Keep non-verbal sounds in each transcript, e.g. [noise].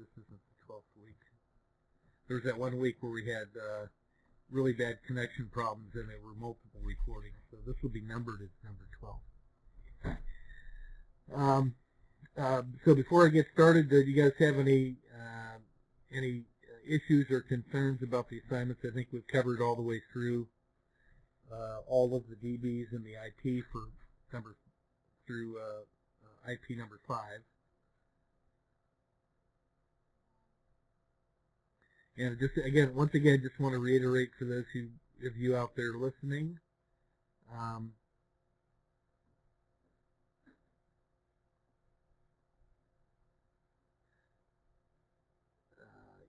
[laughs] this isn't the 12th week. There was that one week where we had uh, really bad connection problems and there were multiple recordings. So this will be numbered as number 12. Um, uh, so before I get started, do you guys have any uh, any issues or concerns about the assignments? I think we've covered all the way through uh, all of the DBs and the IP for number through uh, IP number five. And just again, once again, just want to reiterate for those who, of you out there listening, um, uh,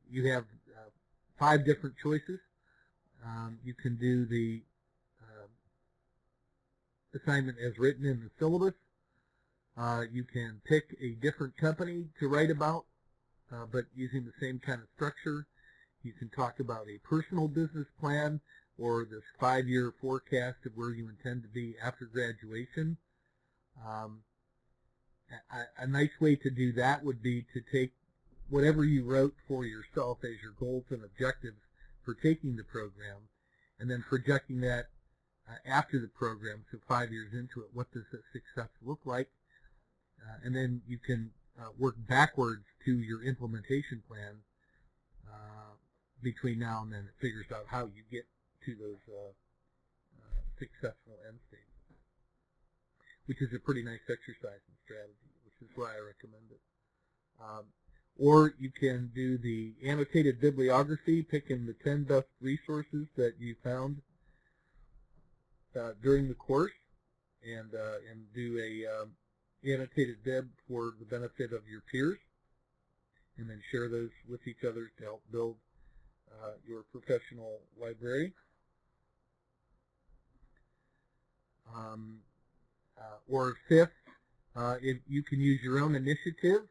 you have uh, five different choices. Um, you can do the uh, assignment as written in the syllabus. Uh, you can pick a different company to write about, uh, but using the same kind of structure. You can talk about a personal business plan or this five-year forecast of where you intend to be after graduation. Um, a, a, nice way to do that would be to take whatever you wrote for yourself as your goals and objectives for taking the program and then projecting that uh, after the program, so five years into it, what does the success look like? Uh, and then you can uh, work backwards to your implementation plan uh, between now and then it figures out how you get to those uh, uh, successful end states, which is a pretty nice exercise in strategy, which is why I recommend it. Um, or you can do the annotated bibliography, picking the 10 best resources that you found uh, during the course, and uh, and do a um, annotated bib for the benefit of your peers, and then share those with each other to help build uh, your professional library. Um, uh, or fifth, uh, if you can use your own initiative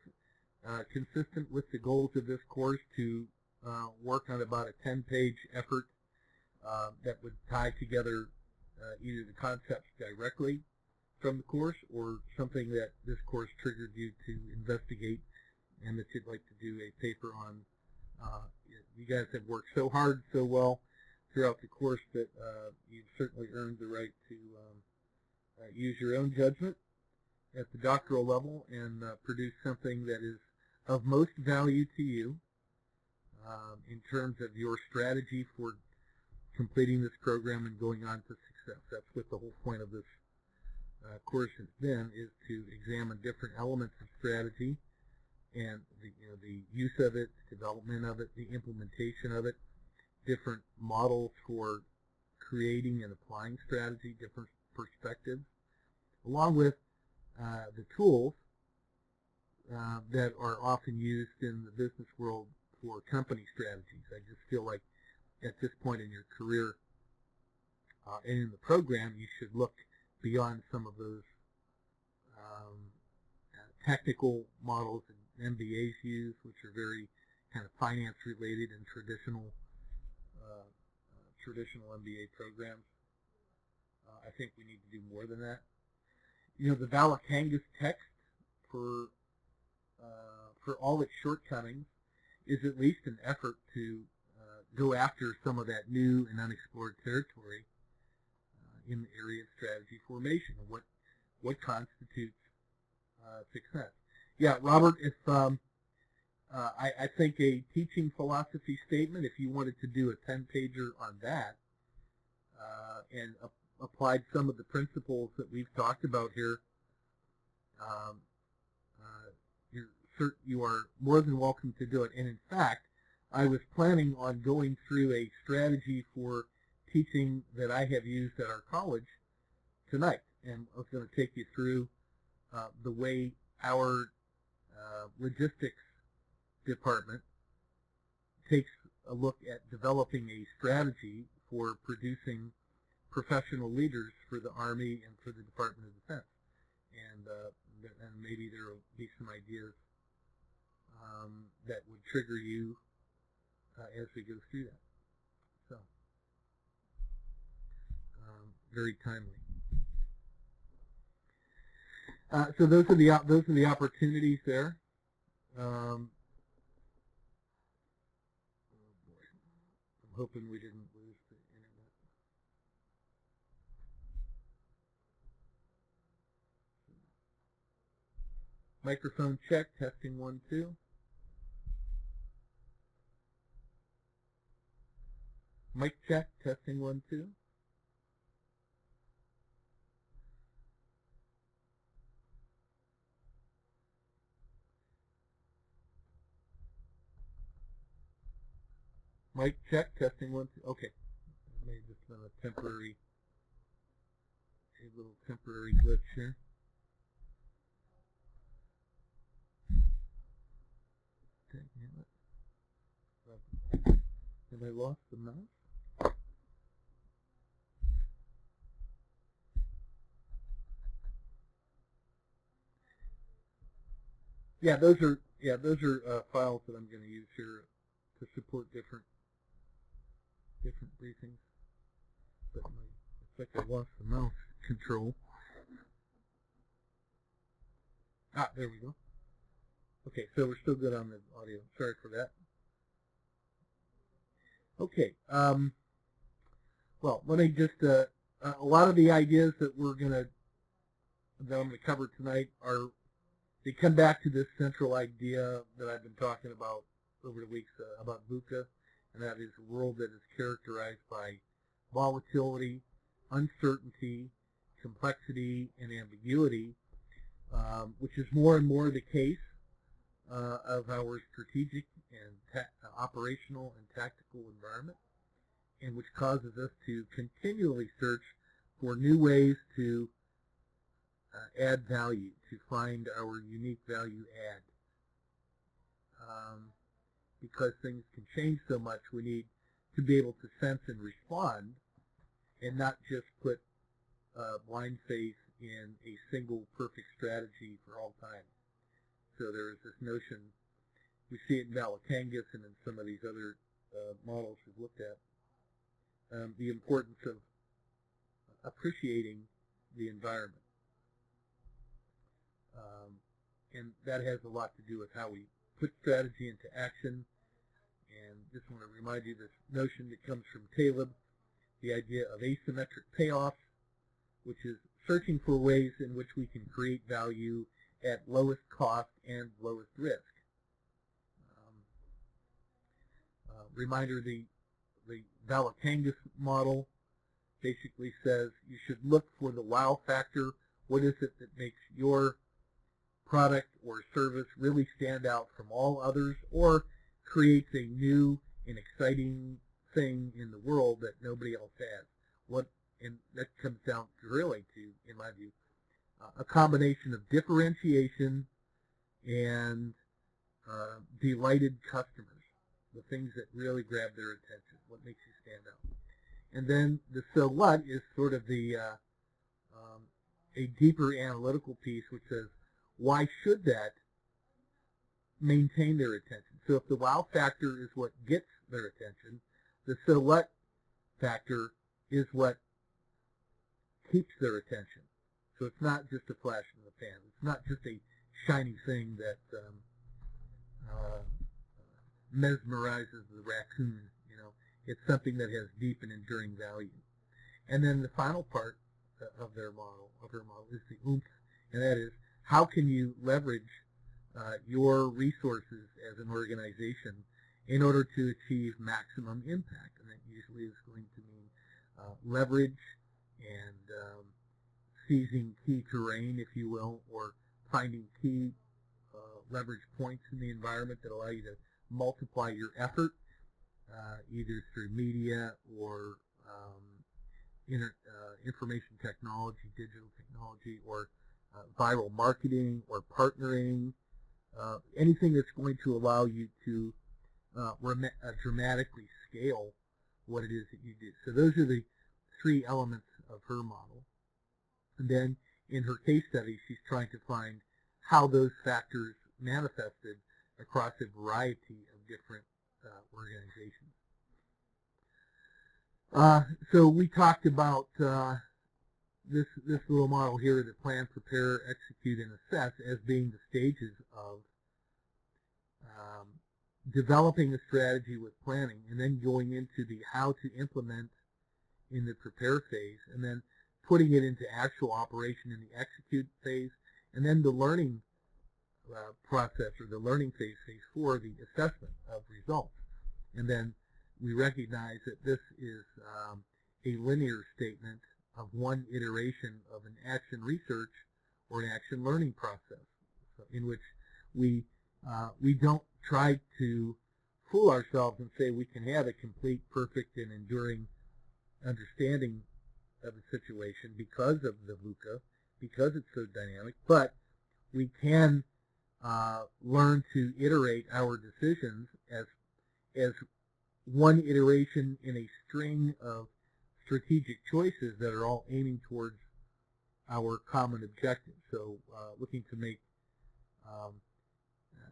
uh, consistent with the goals of this course to uh, work on about a 10-page effort that would tie together either the concepts directly from the course or something that this course triggered you to investigate and that you'd like to do a paper on uh, you guys have worked so hard, so well throughout the course that uh, you've certainly earned the right to um, uh, use your own judgment at the doctoral level and uh, produce something that is of most value to you um, in terms of your strategy for completing this program and going on to success. That's what the whole point of this uh, course has been, is to examine different elements of strategy and the, you know, the use of it, development of it, the implementation of it, different models for creating and applying strategy, different perspectives, along with uh, the tools uh, that are often used in the business world for company strategies. I just feel like at this point in your career uh, and in the program, you should look beyond some of those um, technical models and MBAs use, which are very kind of finance related and traditional uh, uh, traditional MBA programs. Uh, I think we need to do more than that. You know, the Välikangas text for uh, for all its shortcomings is at least an effort to uh, go after some of that new and unexplored territory uh, in the area of strategy formation what what constitutes success yeah, Robert, if um, uh, I, I, think a teaching philosophy statement, if you wanted to do a 10-pager on that uh, and applied some of the principles that we've talked about here, um, uh, you are more than welcome to do it. And in fact, I was planning on going through a strategy for teaching that I have used at our college tonight. And I was going to take you through uh, the way our uh, logistics department takes a look at developing a strategy for producing professional leaders for the Army and for the Department of Defense. And, uh, and maybe there will be some ideas um, that would trigger you uh, as we go through that. So, um, very timely. Uh, so those are the those are the opportunities there. Um, oh I'm hoping we didn't lose the internet. Microphone check, testing one two. Mic check, testing one two. Mic check, testing one, two. Okay. May have just been a temporary, a little temporary glitch here. Have I lost the mouse? Yeah, those are yeah those are uh, files that I'm going to use here to support different different briefings. But my, it's like I lost the mouse control. Ah, there we go. Okay, so we're still good on the audio. Sorry for that. Okay. Um, well, let me just, uh, a lot of the ideas that we're going to, that I'm going to cover tonight are, they come back to this central idea that I've been talking about over the weeks uh, about VUCA, and that is a world that is characterized by volatility, uncertainty, complexity, and ambiguity, um, which is more and more the case uh, of our strategic and operational and tactical environment, and which causes us to continually search for new ways to uh, add value, to find our unique value add. Um, because things can change so much, we need to be able to sense and respond and not just put uh, blind faith in a single perfect strategy for all time. So there is this notion, we see it in Välikangas and in some of these other uh, models we've looked at, um, the importance of appreciating the environment. Um, and that has a lot to do with how we put strategy into action. And just want to remind you this notion that comes from Taleb, the idea of asymmetric payoffs, which is searching for ways in which we can create value at lowest cost and lowest risk. Um, uh, reminder, the, the Välikangas model basically says you should look for the wow factor. What is it that makes your product or service really stand out from all others or creates a new and exciting thing in the world that nobody else has? What and that comes down really to, in my view, a combination of differentiation and uh, delighted customers, the things that really grab their attention, what makes you stand out. And then the so what is sort of the uh, um, a deeper analytical piece which says why should that maintain their attention? So if the wow factor is what gets their attention, the so what factor is what keeps their attention. So it's not just a flash in the pan. It's not just a shiny thing that um, uh, mesmerizes the raccoon. You know, it's something that has deep and enduring value. And then the final part of their model, of her model, is the oomph, and that is how can you leverage uh, your resources as an organization in order to achieve maximum impact. And that usually is going to mean uh, leverage and um, seizing key terrain, if you will, or finding key uh, leverage points in the environment that allow you to multiply your effort, uh, either through media or um, inter, uh, information technology, digital technology, or uh, viral marketing or partnering, uh, anything that's going to allow you to uh, dramatically scale what it is that you do. So those are the three elements of her model. And then in her case study, she's trying to find how those factors manifested across a variety of different uh, organizations. Uh, so we talked about uh, this this little model here, the plan, prepare, execute, and assess as being the stages of um, developing a strategy with planning, and then going into the how to implement in the prepare phase, and then putting it into actual operation in the execute phase, and then the learning uh, process or the learning phase, phase four, the assessment of results. And then we recognize that this is um, a linear statement of one iteration of an action research or an action learning process so in which we uh, we don't try to fool ourselves and say we can have a complete, perfect, and enduring understanding of the situation because of the VUCA, because it's so dynamic, but we can uh, learn to iterate our decisions as as one iteration in a string of strategic choices that are all aiming towards our common objective. So uh, looking to make um,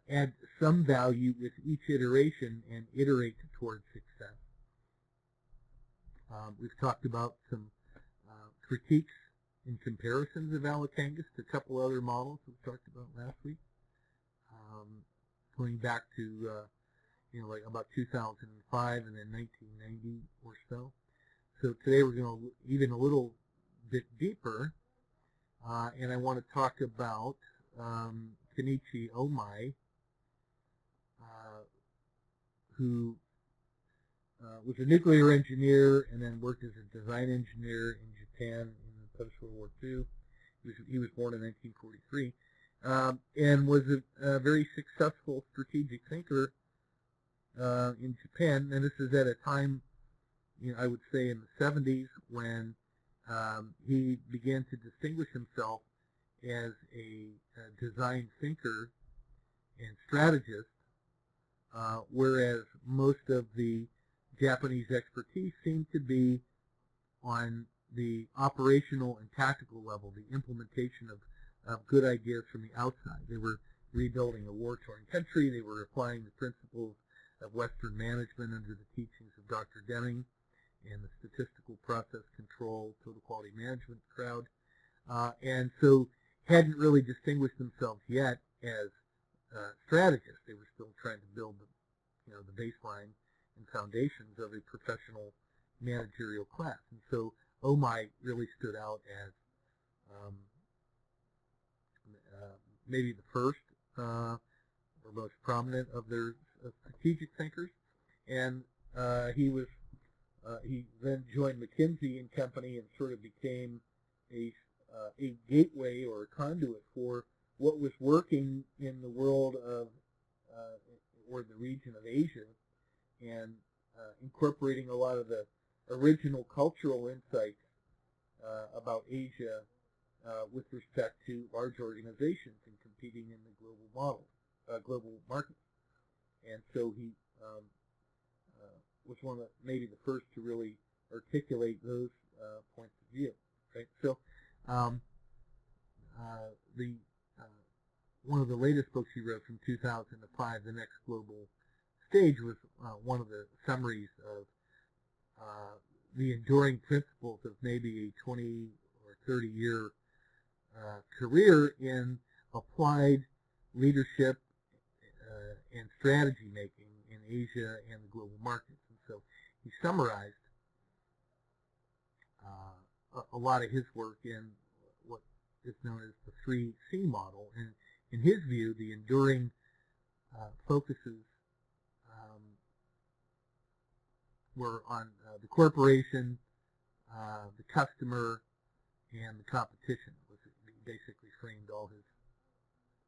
add some value with each iteration and iterate towards success. Um, we've talked about some uh, critiques and comparisons of Välikangas to a couple other models we talked about last week, um, going back to uh, you know like about 2005 and then 1990 or so. So today we're going to even a little bit deeper, uh, and I want to talk about um, Kenichi Ohmae, uh, who uh, was a nuclear engineer and then worked as a design engineer in Japan in the post-World War II. He was, he was born in 1943 um, and was a, a, very successful strategic thinker uh, in Japan. And this is at a time, you know, I would say in the 70s when um, he began to distinguish himself as a, a design thinker and strategist, uh, whereas most of the Japanese expertise seemed to be on the operational and tactical level, the implementation of, of good ideas from the outside. They were rebuilding a war-torn country. They were applying the principles of Western management under the teachings of Dr. Deming and the statistical process control, total quality management crowd. Uh, and so hadn't really distinguished themselves yet as uh, strategists. They were still trying to build the, you know, the baseline and foundations of a professional managerial class. And so Ohmae really stood out as um, uh, maybe the first uh, or most prominent of their uh, strategic thinkers. And uh, he was uh, he then joined McKinsey and Company and sort of became a uh, a gateway or a conduit for what was working in the world of uh, or the region of Asia and uh, incorporating a lot of the original cultural insights uh, about Asia with respect to large organizations and competing in the global model, global markets. And so he um, was one of the, maybe the first to really articulate those points of view. Right? So um, uh, the uh, one of the latest books he wrote from 2005, The Next Global Stage, was uh, one of the summaries of uh, the enduring principles of maybe a 20 or 30 year uh, career in applied leadership uh, and strategy making in Asia and the global markets. He summarized a, a lot of his work in what is known as the 3C model. And in his view, the enduring uh, focuses um, were on uh, the corporation, uh, the customer, and the competition. Was basically framed all his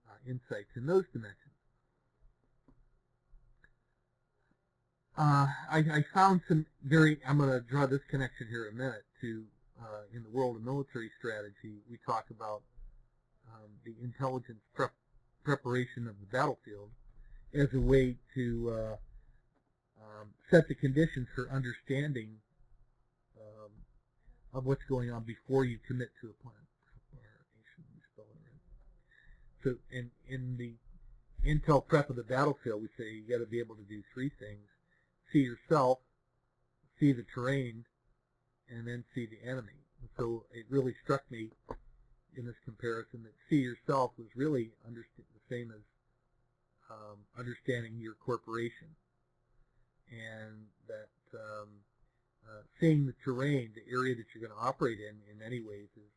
uh, insights in those dimensions. Uh, I, I, found some very, I'm going to draw this connection here in a minute to uh, in the world of military strategy, we talk about um, the intelligence prep preparation of the battlefield as a way to uh, um, set the conditions for understanding um, of what's going on before you commit to a plan. So in, in the intel prep of the battlefield, we say you got to be able to do three things. See yourself, see the terrain, and then see the enemy. And so it really struck me in this comparison that see yourself was really the same as um, understanding your corporation, and that um, uh, seeing the terrain, the area that you're going to operate in, in many ways is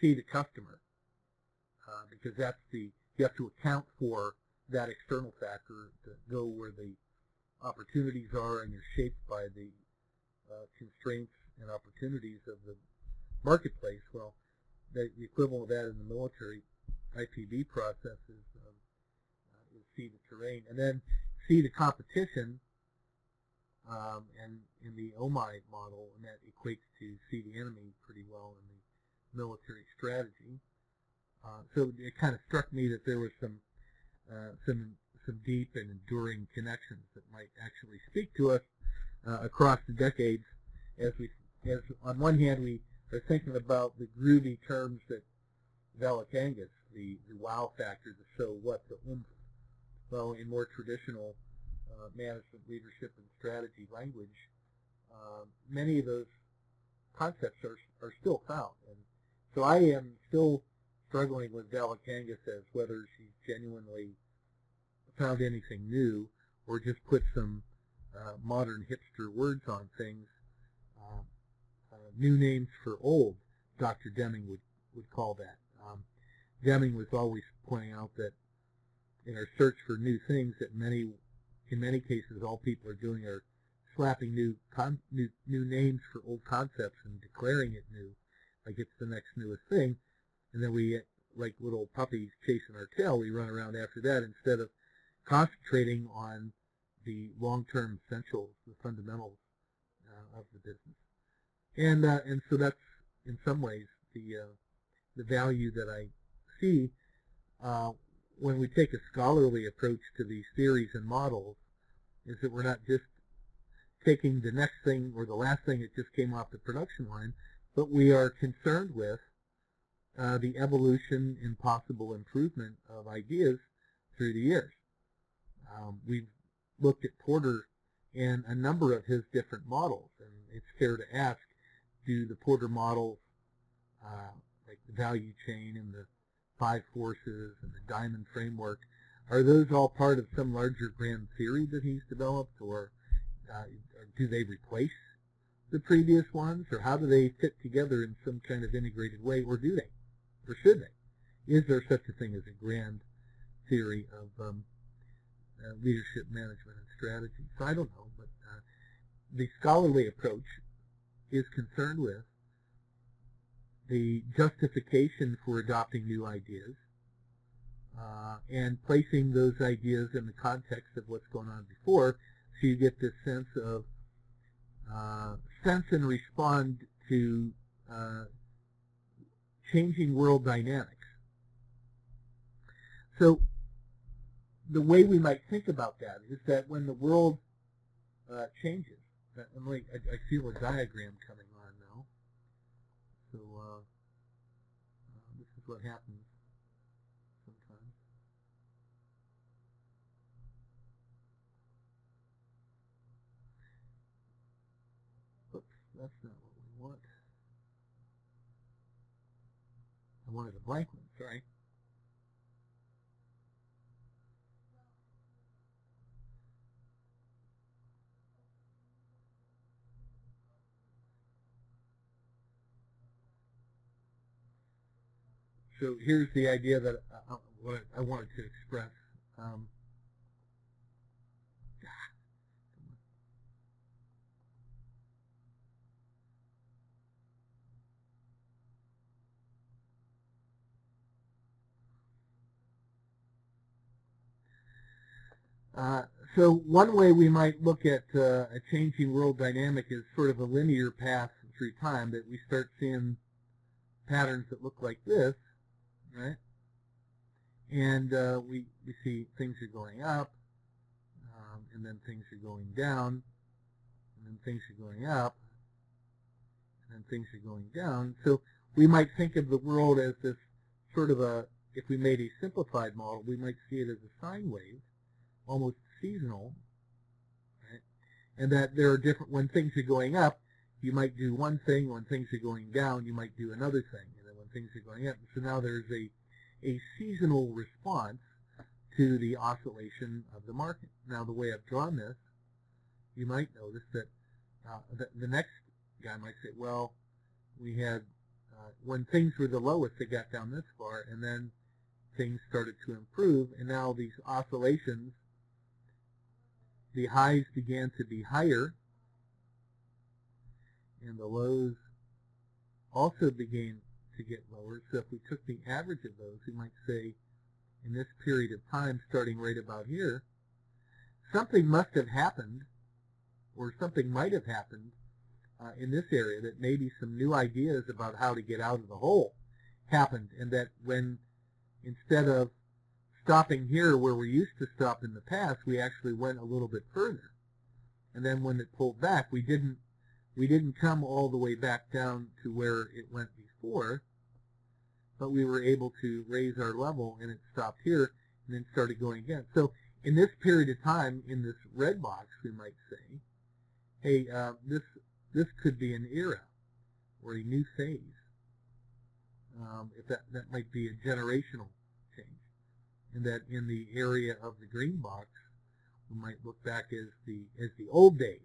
see the customer, uh, because that's the you have to account for that external factor to go where the opportunities are, and you're shaped by the uh, constraints and opportunities of the marketplace. Well, the, the equivalent of that in the military IPB process is, um, uh, is see the terrain, and then see the competition. Um, and in the Ohmae model, and that equates to see the enemy pretty well in the military strategy. Uh, so it kind of struck me that there was some uh, some some deep and enduring connections that might actually speak to us uh, across the decades. As we, as on one hand, we are thinking about the groovy terms that Välikangas, the, the wow factor, the so what, the oomph. Well, in more traditional uh, management, leadership, and strategy language, uh, many of those concepts are, are still found. And so I am still struggling with Välikangas as whether she's genuinely found anything new or just put some uh, modern hipster words on things. Uh, uh, new names for old, Dr. Deming would, would call that. Um, Deming was always pointing out that in our search for new things that many, in many cases, all people are doing are slapping new, con new, new names for old concepts and declaring it new, like it's the next newest thing. And then we, like little puppies chasing our tail, we run around after that instead of concentrating on the long-term essentials, the fundamentals uh, of the business. And uh, and so that's in some ways the uh, the value that I see uh, when we take a scholarly approach to these theories and models is that we're not just taking the next thing or the last thing that just came off the production line, but we are concerned with uh, the evolution and possible improvement of ideas through the years. Um, we've looked at Porter and a number of his different models, and it's fair to ask, do the Porter models, uh, like the value chain and the five forces and the diamond framework, are those all part of some larger grand theory that he's developed, or, uh, do they replace the previous ones, or how do they fit together in some kind of integrated way, or do they, or should they? Is there such a thing as a grand theory of um, uh, leadership management and strategy. So I don't know, but uh, the scholarly approach is concerned with the justification for adopting new ideas uh, and placing those ideas in the context of what's going on before so you get this sense of uh, sense and respond to uh, changing world dynamics. So the way we might think about that is that when the world uh, changes, that, I'm like, I, I feel a diagram coming on now. So uh, uh, this is what happens sometimes. Oops, that's not what we want. I wanted a blank one, sorry. So here's the idea that I, I wanted to express. Um, Uh, so one way we might look at uh, a changing world dynamic is sort of a linear path through time, that we start seeing patterns that look like this, right? And uh, we, we see things are going up, um, and then things are going down, and then things are going up, and then things are going down. So we might think of the world as this sort of a, if we made a simplified model, we might see it as a sine wave, almost seasonal, right? and that there are different, when things are going up, you might do one thing, when things are going down, you might do another thing things are going up. So now there's a, a seasonal response to the oscillation of the market. Now, the way I've drawn this, you might notice that uh, the, the next guy might say, well, we had, uh, when things were the lowest, they got down this far, and then things started to improve, and now these oscillations, the highs began to be higher, and the lows also began to get lower. So if we took the average of those, we might say in this period of time, starting right about here, something must have happened, or something might have happened uh, in this area that maybe some new ideas about how to get out of the hole happened, and that when instead of stopping here where we used to stop in the past, we actually went a little bit further. And then when it pulled back, we didn't we didn't come all the way back down to where it went before, but we were able to raise our level and it stopped here and then started going again. So in this period of time, in this red box, we might say, hey, uh, this this could be an era or a new phase. Um, if that that might be a generational change, and that in the area of the green box, we might look back as the as the old days.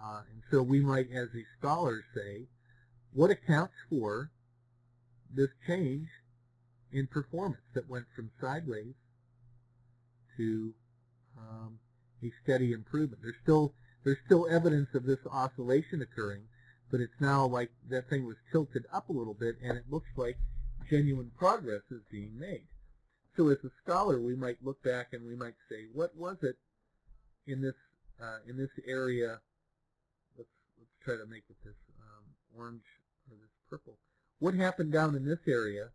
Uh, and so we might, as a scholars say, what accounts for this change in performance that went from sideways to um, a steady improvement. There's still there's still evidence of this oscillation occurring, but it's now like that thing was tilted up a little bit, and it looks like genuine progress is being made. So as a scholar, we might look back and we might say, what was it in this uh, in this area? Let's let's try to make it this um, orange purple. What happened down in this area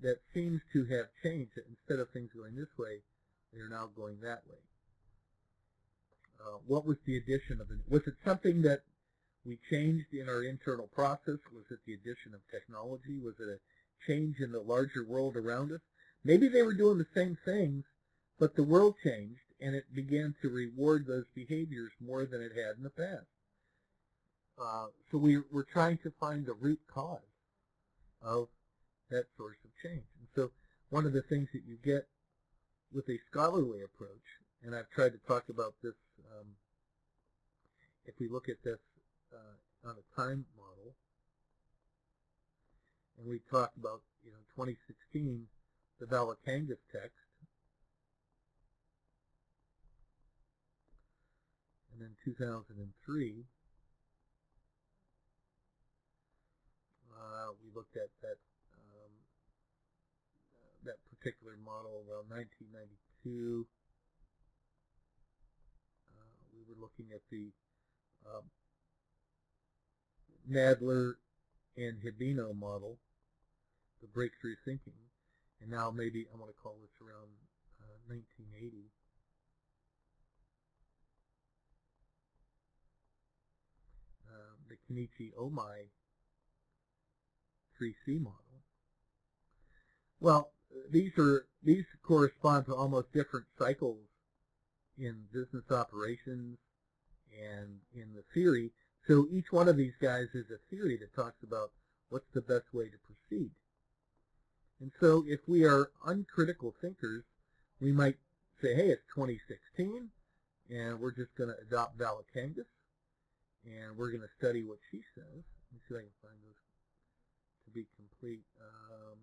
that seems to have changed? That instead of things going this way, they are now going that way. Uh, what was the addition of it? Was it something that we changed in our internal process? Was it the addition of technology? Was it a change in the larger world around us? Maybe they were doing the same things, but the world changed and it began to reward those behaviors more than it had in the past. Uh, so we, we're trying to find the root cause of that source of change. And so one of the things that you get with a scholarly approach, and I've tried to talk about this, um, if we look at this uh, on a time model, and we talked about, you know, 2016, the Välikangas text, and then 2003, we looked at that um, uh, that particular model around 1992. Uh, we were looking at the um, Nadler and Hibino model, the breakthrough thinking, and now maybe I want to call this around uh, 1980. Uh, the Kenichi Ohmae 3C model. Well, these are these correspond to almost different cycles in business operations and in the theory. So each one of these guys is a theory that talks about what's the best way to proceed. And so if we are uncritical thinkers, we might say, hey, it's 2016, and we're just going to adopt Välikangas, and we're going to study what she says. Let me see if I can find those be complete. Um,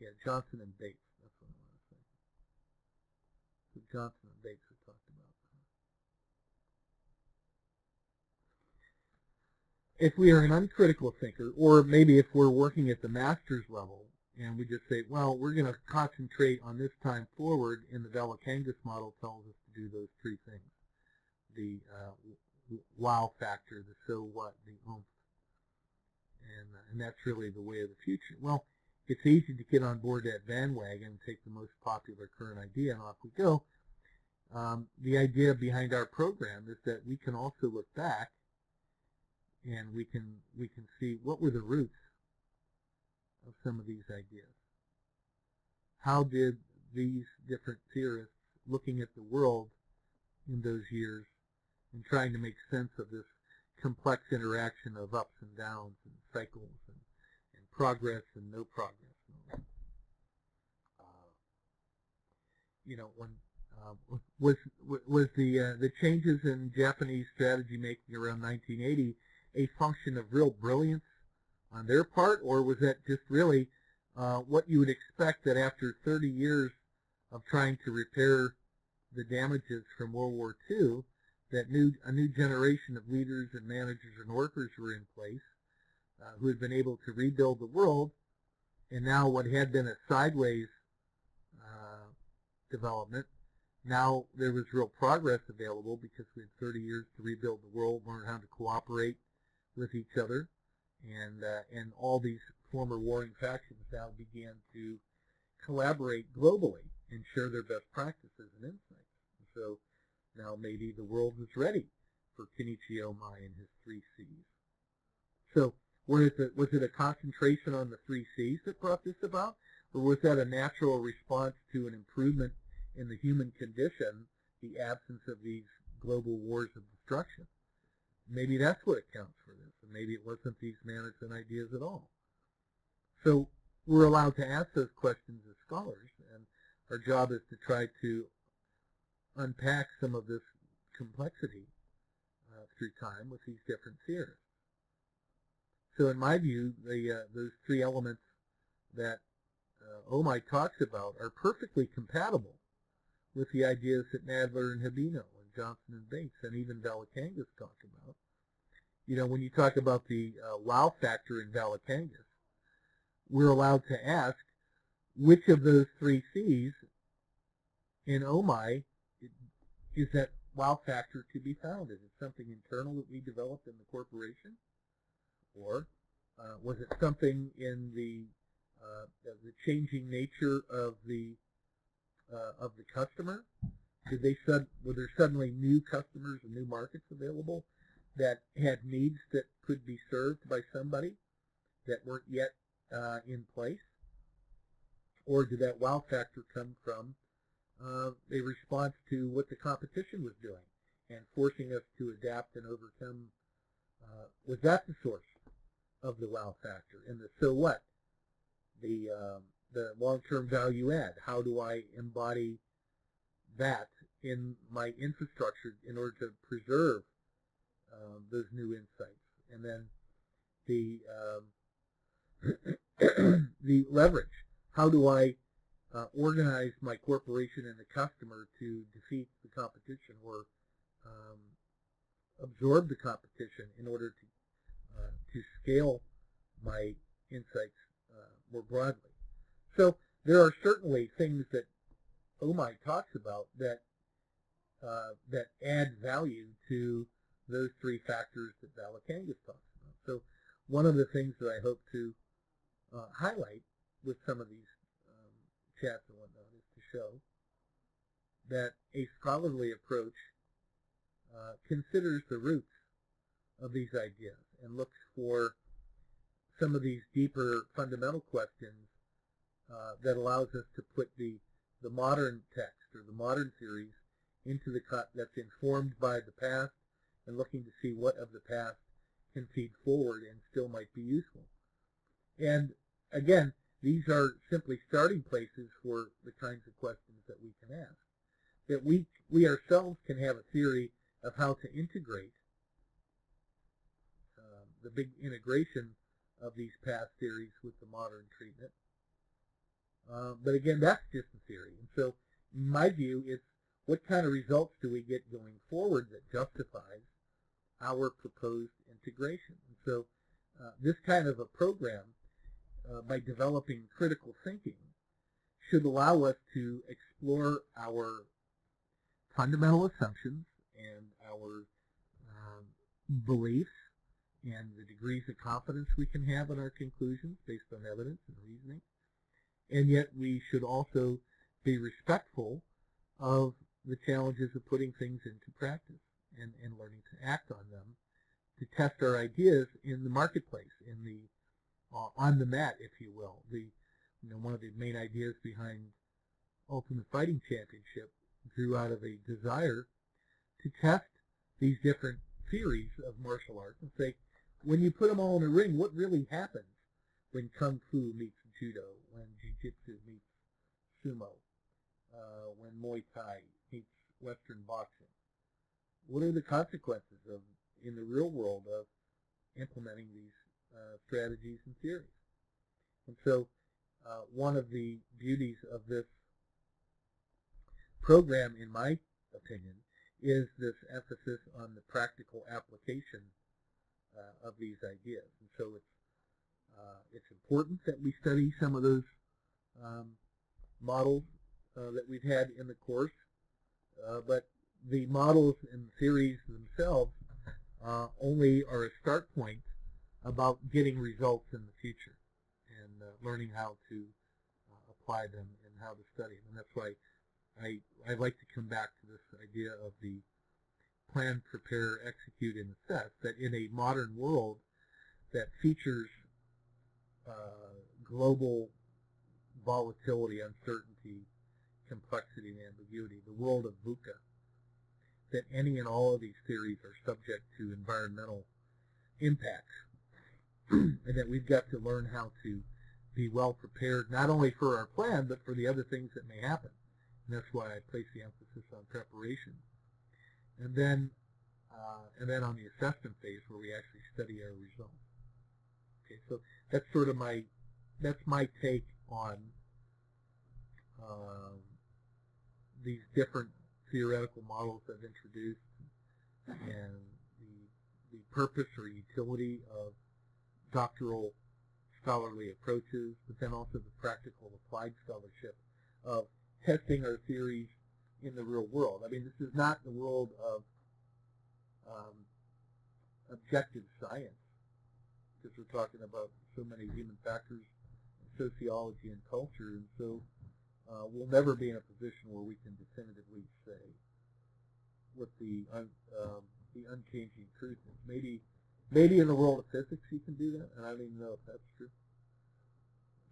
yeah, Johnson and Bates. That's what I want to say. So Johnson and Bates we talked about. If we are an uncritical thinker, or maybe if we're working at the master's level, and we just say, well, we're going to concentrate on this time forward, and the Välikangas model tells us to do those three things. The uh, wow factor, the so what, the oomph, and, uh, and that's really the way of the future. Well, it's easy to get on board that bandwagon and take the most popular current idea and off we go. Um, the idea behind our program is that we can also look back and we can we can see what were the roots of some of these ideas. How did these different theorists looking at the world in those years and trying to make sense of this complex interaction of ups and downs and cycles and, and progress and no progress. Uh, you know, when um, was was the uh, the changes in Japanese strategy making around 1980 a function of real brilliance on their part, or was that just really uh, what you would expect that after 30 years of trying to repair the damages from World War II, that new a new generation of leaders and managers and workers were in place uh, who had been able to rebuild the world, and now what had been a sideways uh, development, now there was real progress available because we had 30 years to rebuild the world, learn how to cooperate with each other, and uh, and all these former warring factions now began to collaborate globally and share their best practices and insights. So now maybe the world is ready for Kenichi Ohmae and his three C's. So was it, was it a concentration on the three C's that brought this about? Or was that a natural response to an improvement in the human condition, the absence of these global wars of destruction? Maybe that's what accounts for this, and maybe it wasn't these management ideas at all. So we're allowed to ask those questions as scholars, and our job is to try to unpack some of this complexity uh, through time with these different theories. So in my view, the uh, those three elements that uh, Ohmae talks about are perfectly compatible with the ideas that Nadler and Hibino and Johnson and Bates and even Välikangas talk about. You know, when you talk about the uh, wow factor in Välikangas, we're allowed to ask which of those three C's in Ohmae is that wow factor to be found? Is it something internal that we developed in the corporation? Or uh, was it something in the uh, the changing nature of the uh, of the customer? Did they sud were there suddenly new customers and new markets available that had needs that could be served by somebody that weren't yet uh, in place? Or did that wow factor come from uh, a response to what the competition was doing and forcing us to adapt and overcome? Uh, was that the source of the wow factor? And the so what? The, um, the long-term value add. How do I embody that in my infrastructure in order to preserve um, those new insights? And then the um, [clears throat] the leverage. How do I uh, organize my corporation and the customer to defeat the competition or um, absorb the competition in order to uh, to scale my insights uh, more broadly. So there are certainly things that Ohmae talks about that uh, that add value to those three factors that Välikangas talks about. So one of the things that I hope to uh, highlight with some of these chats and whatnot is to show that a scholarly approach uh, considers the roots of these ideas and looks for some of these deeper fundamental questions uh, that allows us to put the the modern text or the modern theories into the cut that's informed by the past and looking to see what of the past can feed forward and still might be useful. And again, these are simply starting places for the kinds of questions that we can ask. That we, we ourselves can have a theory of how to integrate um, the big integration of these past theories with the modern treatment. Uh, but again, that's just a theory. And so my view is what kind of results do we get going forward that justifies our proposed integration? And so uh, this kind of a program, uh, by developing critical thinking, should allow us to explore our fundamental assumptions and our um, beliefs and the degrees of confidence we can have in our conclusions based on evidence and reasoning. And yet we should also be respectful of the challenges of putting things into practice and, and learning to act on them to test our ideas in the marketplace, in the uh, on the mat, if you will. The you know one of the main ideas behind Ultimate Fighting Championship grew out of a desire to test these different theories of martial arts and say, when you put them all in a ring, what really happens when Kung Fu meets Judo, when Jiu-Jitsu meets Sumo? uh, when Muay Thai meets Western boxing? What are the consequences of, in the real world, of implementing these strategies and theories? And so, uh, one of the beauties of this program, in my opinion, is this emphasis on the practical application uh, of these ideas. And so it's uh, it's important that we study some of those um, models uh, that we've had in the course, uh, but the models and theories themselves uh, only are a start point about getting results in the future and uh, learning how to apply them and how to study them. And that's why I, I like to come back to this idea of the plan, prepare, execute, and assess, that in a modern world that features uh, global volatility, uncertainty, complexity, and ambiguity, the world of VUCA, that any and all of these theories are subject to environmental impacts, [clears throat] and that we've got to learn how to be well prepared, not only for our plan, but for the other things that may happen. And that's why I place the emphasis on preparation. And then, uh, and then on the assessment phase where we actually study our results. Okay, so that's sort of my, that's my take on uh, these different theoretical models I've introduced and the, the purpose or utility of doctoral scholarly approaches, but then also the practical applied scholarship of testing our theories in the real world. I mean, this is not the world of um, objective science, because we're talking about so many human factors, sociology and culture, and so uh, we'll never be in a position where we can definitively say what the un, um, the unchanging truth is. Maybe maybe in the world of physics you can do that, and I don't even know if that's true.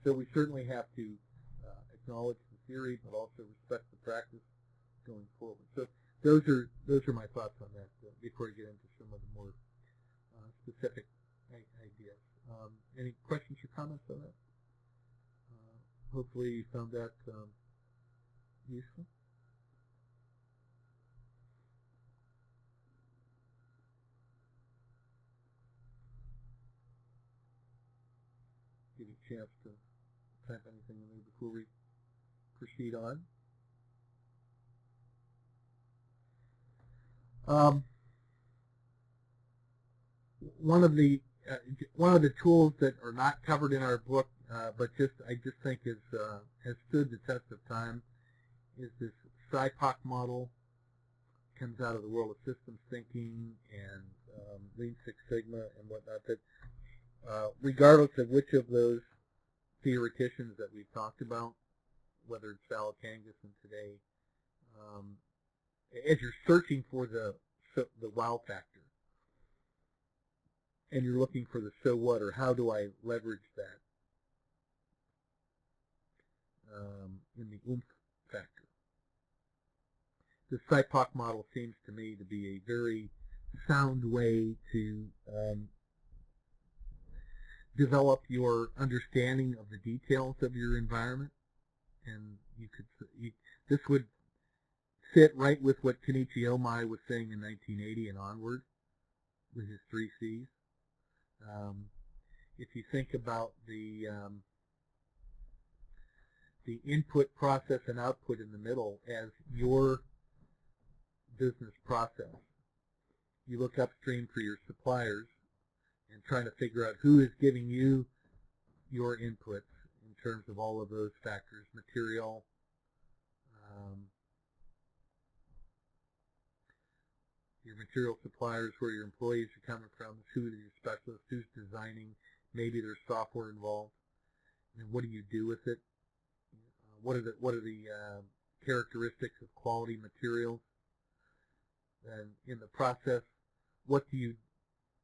So we certainly have to uh, acknowledge the theory, but also respect the practice going forward. So those are those are my thoughts on that uh, before I get into some of the more uh, specific ideas. Um, any questions or comments on that? Uh, hopefully you found that um, useful. Give you a chance to type anything in there before we proceed on. Um, one of the uh, one of the tools that are not covered in our book, uh, but just I just think is uh, has stood the test of time, is this SIPOC model. Comes out of the world of systems thinking and um, Lean Six Sigma and whatnot. That uh, regardless of which of those theoreticians that we've talked about, whether it's Välikangas today, um, as you're searching for the the wow factor, and you're looking for the so what or how do I leverage that um, in the oomph factor. The SIPOC model seems to me to be a very sound way to um, develop your understanding of the details of your environment and you could you, this would fit right with what Kenichi Ohmae was saying in 1980 and onward with his three C's. Um, if you think about the um, the input process and output in the middle as your business process, you look upstream for your suppliers and trying to figure out who is giving you your inputs in terms of all of those factors, material, um, your material suppliers, where your employees are coming from, who are your specialists, who's designing, maybe there's software involved, and what do you do with it? Uh, what are the what are the uh, characteristics of quality materials? And in the process, what do you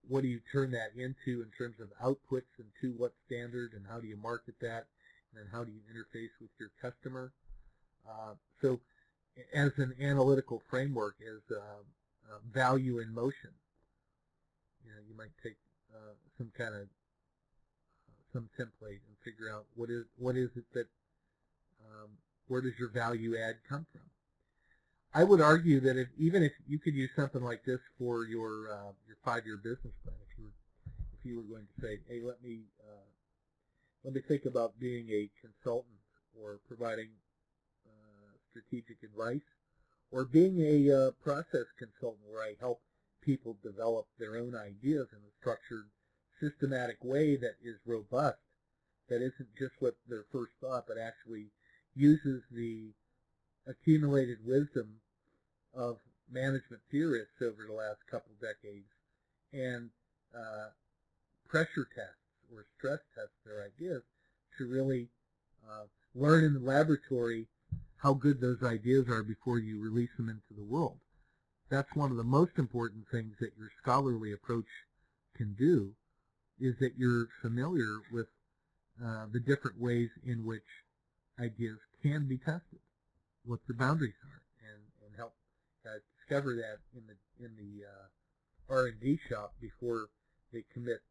what do you turn that into in terms of outputs and to what standard and how do you market that and then how do you interface with your customer. Uh, so as an analytical framework, as uh, uh, value in motion, you know, you might take uh, some kind of some template and figure out what is what is it that um, Where does your value add come from? I would argue that if, even if you could use something like this for your uh, your five-year business plan, if you were if you were going to say, hey, let me uh, let me think about being a consultant or providing uh, strategic advice, or being a uh, process consultant where I help people develop their own ideas in a structured, systematic way that is robust, that isn't just what their first thought, but actually uses the accumulated wisdom of management theorists over the last couple decades and uh, pressure tests or stress tests their ideas to really uh, learn in the laboratory how good those ideas are before you release them into the world. That's one of the most important things that your scholarly approach can do is that you're familiar with uh, the different ways in which ideas can be tested, what the boundaries are, uh, discover that in the in the uh, R&D shop before they commit,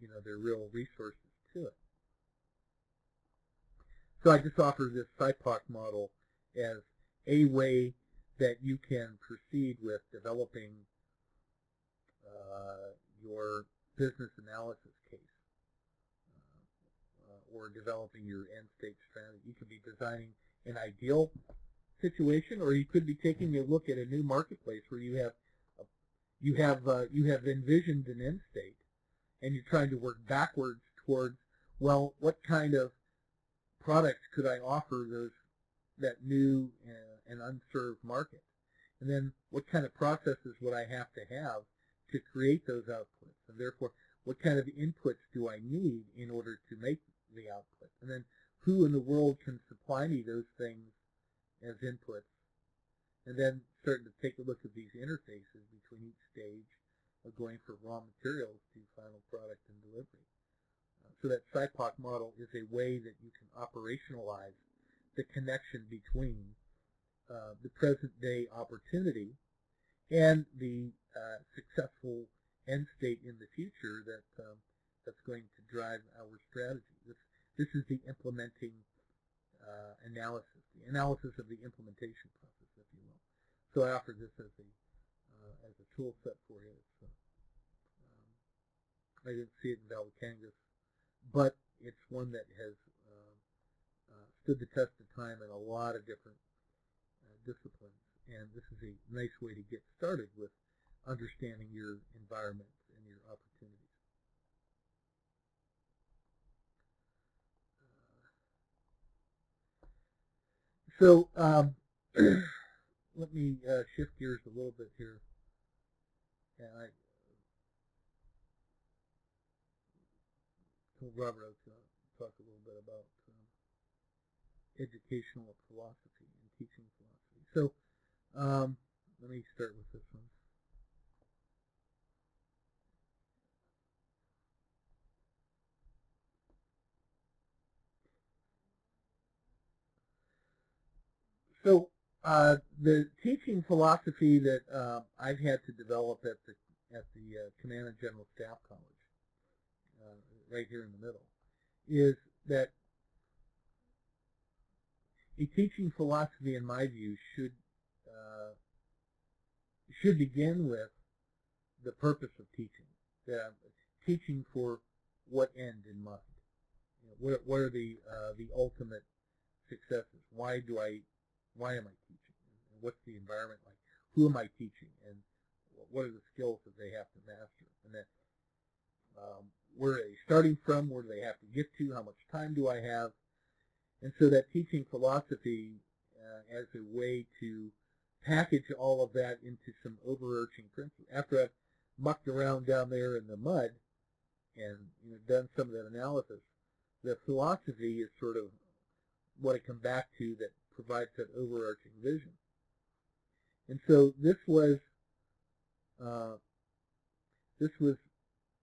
you know, their real resources to it. So I just offer this SIPOC model as a way that you can proceed with developing uh, your business analysis case uh, or developing your end state strategy. You could be designing an ideal situation, or you could be taking a look at a new marketplace where you have you have uh, you have envisioned an end state, and you're trying to work backwards towards well, what kind of products could I offer those that new uh, and unserved market, and then what kind of processes would I have to have to create those outputs, and therefore what kind of inputs do I need in order to make the output, and then who in the world can supply me those things as inputs, and then starting to take a look at these interfaces between each stage of going from raw materials to final product and delivery. Uh, so that SIPOC model is a way that you can operationalize the connection between uh, the present day opportunity and the uh, successful end state in the future that um, that's going to drive our strategy. This this is the implementing uh, analysis, the analysis of the implementation process, if you will. So I offer this as a uh, as a tool set for you. So, um, I didn't see it in Välikangas, but it's one that has um, uh, stood the test of time in a lot of different uh, disciplines, and this is a nice way to get started with understanding your environment and your opportunities. So um, [clears throat] let me uh, shift gears a little bit here. And I told Robert I was going to talk a little bit about um, educational philosophy and teaching philosophy. So um, let me start with this one. So uh, the teaching philosophy that uh, I've had to develop at the at the uh, Command and General Staff College, uh, right here in the middle, is that a teaching philosophy, in my view, should uh, should begin with the purpose of teaching. Teaching for what end in mind? You know, what, what are the uh, the ultimate successes? Why do I why am I teaching? And what's the environment like? Who am I teaching? And what are the skills that they have to master? And then um, where are they starting from? Where do they have to get to? How much time do I have? And so that teaching philosophy uh, as a way to package all of that into some overarching principles. After I've mucked around down there in the mud and you know, done some of that analysis, the philosophy is sort of what I come back to that provides that overarching vision. And so this was uh, this was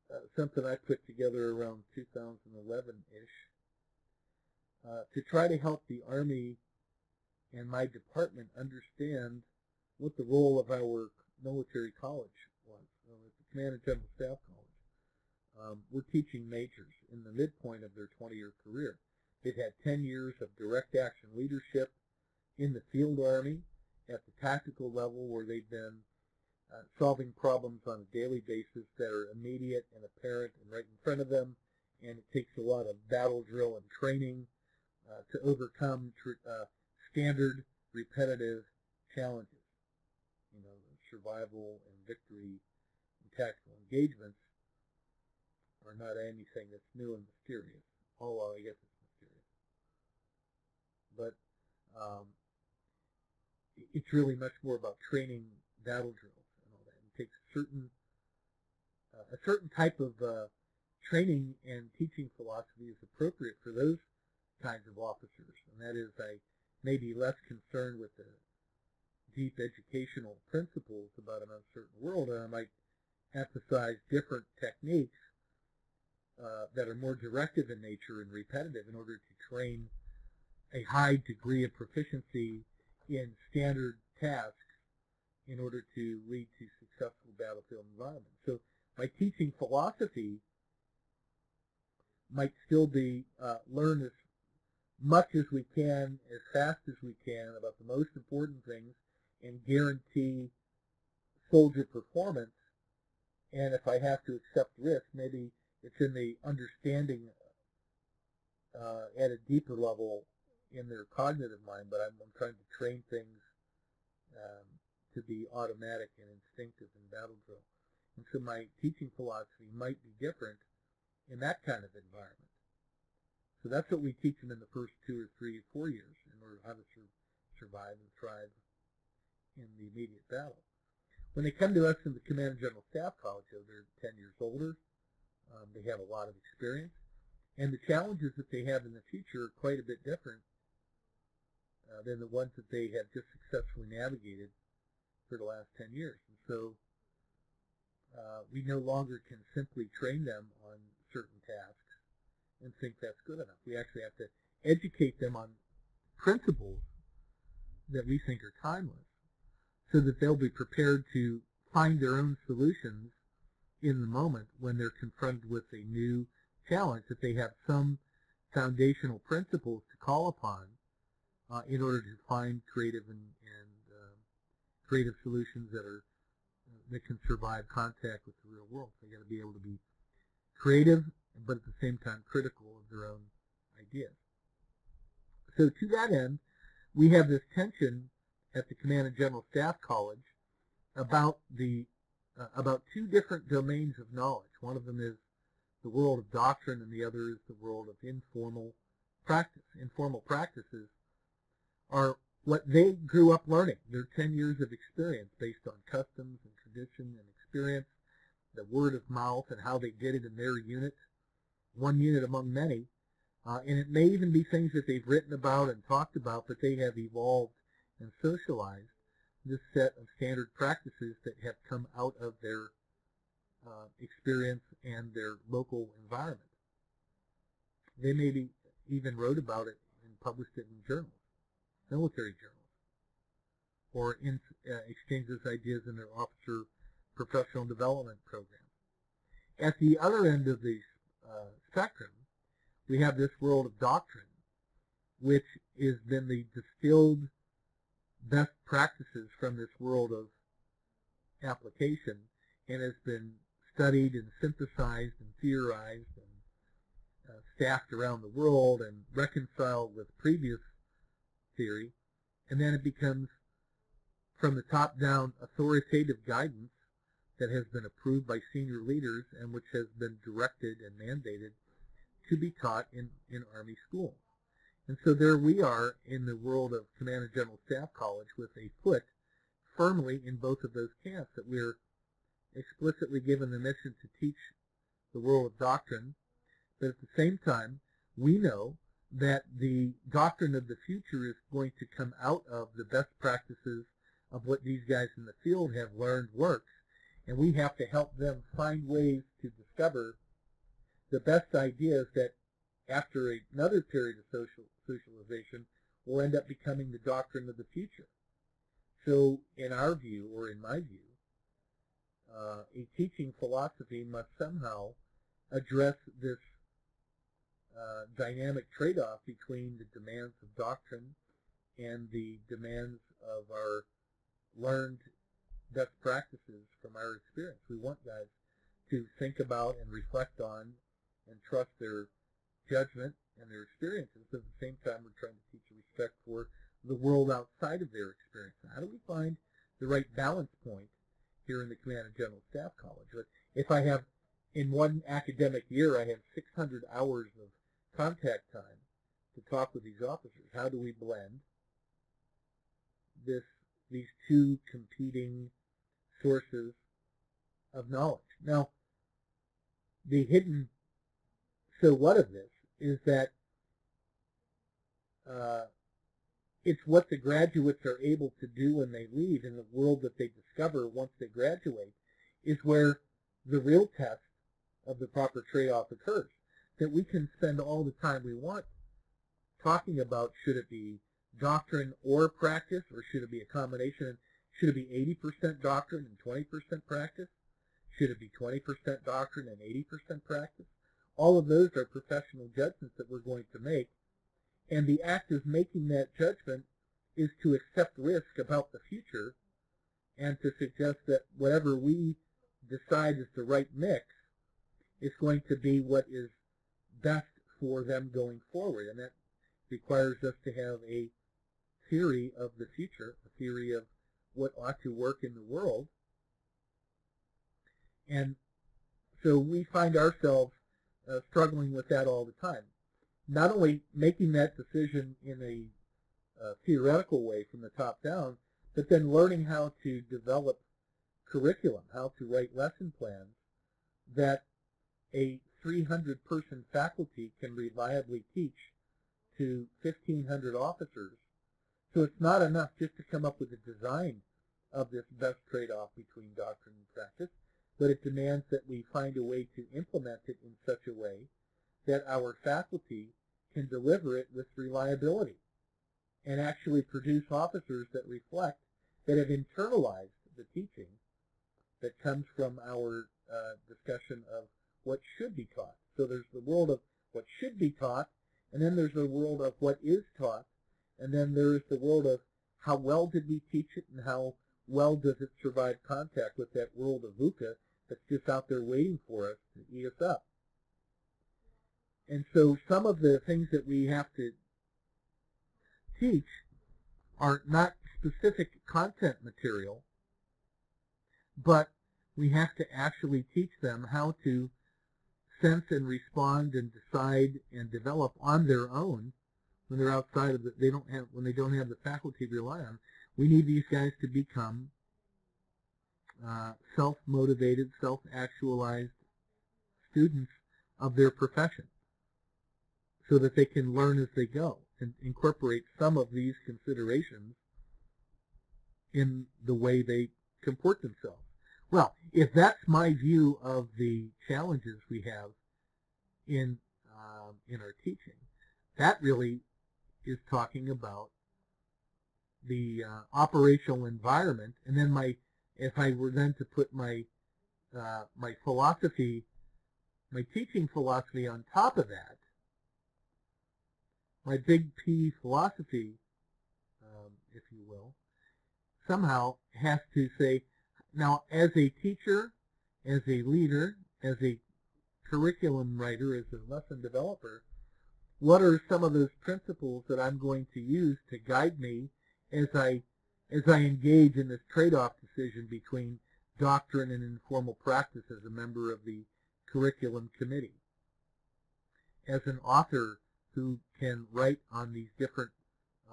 uh, something I put together around 2011-ish uh, to try to help the Army and my department understand what the role of our military college was. at the Command and General Staff College, um, we're teaching majors in the midpoint of their 20-year career. They've had 10 years of direct action leadership in the field army, at the tactical level where they've been uh, solving problems on a daily basis that are immediate and apparent and right in front of them, and it takes a lot of battle drill and training uh, to overcome uh, standard repetitive challenges. You know, survival and victory and tactical engagements are not anything that's new and mysterious. Although I guess it's mysterious. But um, it's really much more about training battle drills and all that. It takes certain uh, a certain type of uh, training and teaching philosophy is appropriate for those kinds of officers, and that is I may be less concerned with the deep educational principles about an uncertain world, and I might emphasize different techniques uh, that are more directive in nature and repetitive in order to train a high degree of proficiency in standard tasks in order to lead to successful battlefield environments. So my teaching philosophy might still be uh, learn as much as we can, as fast as we can about the most important things and guarantee soldier performance. And if I have to accept risk, maybe it's in the understanding uh, at a deeper level in their cognitive mind, but I'm, I'm trying to train things um, to be automatic and instinctive in battle drill. And so my teaching philosophy might be different in that kind of environment. So that's what we teach them in the first two or three or four years in order how to sur survive and thrive in the immediate battle. When they come to us in the Command and General Staff College, they're 10 years older. Um, they have a lot of experience. And the challenges that they have in the future are quite a bit different uh, than the ones that they have just successfully navigated for the last 10 years. And so uh, we no longer can simply train them on certain tasks and think that's good enough. We actually have to educate them on principles that we think are timeless so that they'll be prepared to find their own solutions in the moment when they're confronted with a new challenge, that they have some foundational principles to call upon uh, in order to find creative and, and uh, creative solutions that are that can survive contact with the real world. They got to be able to be creative, but at the same time critical of their own ideas. So to that end, we have this tension at the Command and General Staff College about the uh, about two different domains of knowledge. One of them is the world of doctrine, and the other is the world of informal practice. Informal practices are what they grew up learning. Their 10 years of experience based on customs and tradition and experience, the word of mouth and how they did it in their unit, one unit among many. Uh, and it may even be things that they've written about and talked about, but they have evolved and socialized this set of standard practices that have come out of their uh, experience and their local environment. They maybe even wrote about it and published it in journals military journals, or in, uh, exchanges ideas in their officer professional development program. At the other end of the uh, spectrum, we have this world of doctrine, which has been the distilled best practices from this world of application and has been studied and synthesized and theorized and uh, staffed around the world and reconciled with previous theory, and then it becomes from the top down authoritative guidance that has been approved by senior leaders and which has been directed and mandated to be taught in, in Army schools. And so there we are in the world of Command and General Staff College with a foot firmly in both of those camps that we're explicitly given the mission to teach the world of doctrine, but at the same time, we know that the doctrine of the future is going to come out of the best practices of what these guys in the field have learned works. And we have to help them find ways to discover the best ideas that after another period of social socialization will end up becoming the doctrine of the future. So in our view, or in my view, uh, a teaching philosophy must somehow address this uh, dynamic trade-off between the demands of doctrine and the demands of our learned best practices from our experience. We want guys to think about and reflect on and trust their judgment and their experiences. At the same time, we're trying to teach respect for the world outside of their experience. How do we find the right balance point here in the Command and General Staff College? But if I have, in one academic year, I have 600 hours of contact time to talk with these officers, how do we blend this these two competing sources of knowledge? Now, the hidden so what of this is that uh, it's what the graduates are able to do when they leave in the world that they discover once they graduate is where the real test of the proper trade-off occurs. That we can spend all the time we want talking about should it be doctrine or practice or should it be a combination? Should it be 80% doctrine and 20% practice? Should it be 20% doctrine and 80% practice? All of those are professional judgments that we're going to make. And the act of making that judgment is to accept risk about the future and to suggest that whatever we decide is the right mix is going to be what is best for them going forward. And that requires us to have a theory of the future, a theory of what ought to work in the world. And so we find ourselves uh, struggling with that all the time. Not only making that decision in a uh, theoretical way from the top down, but then learning how to develop curriculum, how to write lesson plans that a 300-person faculty can reliably teach to 1,500 officers. So it's not enough just to come up with a design of this best trade-off between doctrine and practice but it demands that we find a way to implement it in such a way that our faculty can deliver it with reliability and actually produce officers that reflect, that have internalized the teaching that comes from our uh, discussion of what should be taught. So there's the world of what should be taught, and then there's the world of what is taught, and then there's the world of how well did we teach it and how well does it survive contact with that world of VUCA that's just out there waiting for us to eat us up. And so some of the things that we have to teach are not specific content material, but we have to actually teach them how to sense and respond and decide and develop on their own when they're outside of the, they don't have, when they don't have the faculty to rely on. We need these guys to become uh, self-motivated, self-actualized students of their profession so that they can learn as they go and incorporate some of these considerations in the way they comport themselves. Well, if that's my view of the challenges we have in uh, in our teaching, that really is talking about the uh, operational environment, and then my if I were then to put my uh, my philosophy, my teaching philosophy on top of that, my big P philosophy, um, if you will, somehow has to say, now as a teacher, as a leader, as a curriculum writer, as a lesson developer, what are some of those principles that I'm going to use to guide me as I as I engage in this trade-off decision between doctrine and informal practice as a member of the curriculum committee. As an author who can write on these different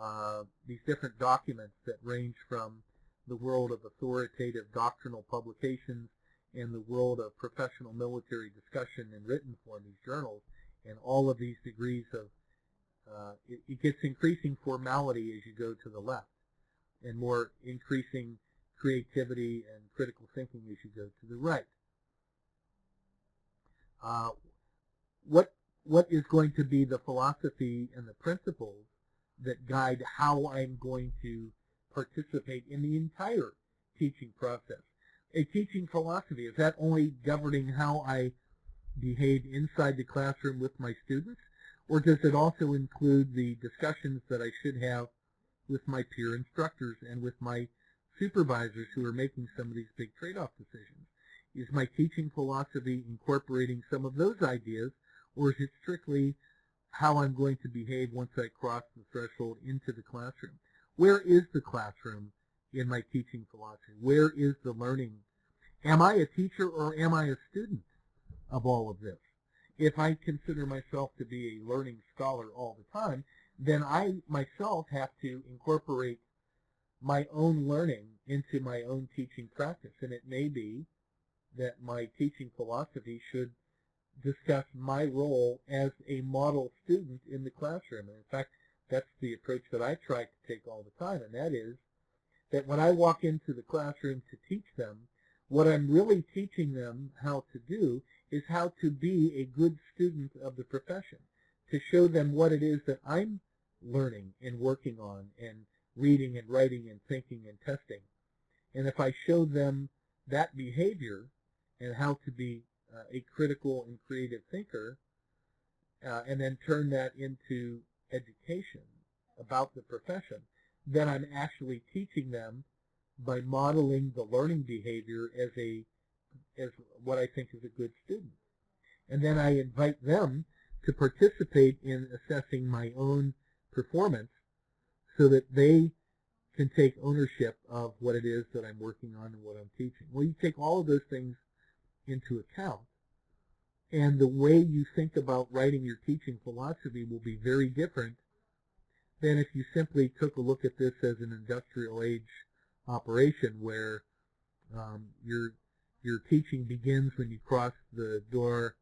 uh, these different documents that range from the world of authoritative doctrinal publications and the world of professional military discussion in written form, these journals, and all of these degrees of, uh, it, it gets increasing formality as you go to the left and more increasing creativity and critical thinking as you go to the right. Uh, what what is going to be the philosophy and the principles that guide how I'm going to participate in the entire teaching process? A teaching philosophy, is that only governing how I behave inside the classroom with my students? Or does it also include the discussions that I should have with my peer instructors and with my supervisors who are making some of these big trade-off decisions? Is my teaching philosophy incorporating some of those ideas, or is it strictly how I'm going to behave once I cross the threshold into the classroom? Where is the classroom in my teaching philosophy? Where is the learning? Am I a teacher or am I a student of all of this? If I consider myself to be a learning scholar all the time, then I myself have to incorporate my own learning into my own teaching practice. And it may be that my teaching philosophy should discuss my role as a model student in the classroom. And in fact, that's the approach that I try to take all the time, and that is that when I walk into the classroom to teach them, what I'm really teaching them how to do is how to be a good student of the profession, to show them what it is that I'm learning and working on and reading and writing and thinking and testing. And if I show them that behavior and how to be uh, a critical and creative thinker, uh, and then turn that into education about the profession, then I'm actually teaching them by modeling the learning behavior as a as what I think is a good student. And then I invite them to participate in assessing my own performance so that they can take ownership of what it is that I'm working on and what I'm teaching. Well, you take all of those things into account, and the way you think about writing your teaching philosophy will be very different than if you simply took a look at this as an industrial age operation where um, your your teaching begins when you cross the door